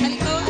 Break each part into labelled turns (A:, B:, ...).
A: Mexico.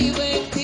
A: We.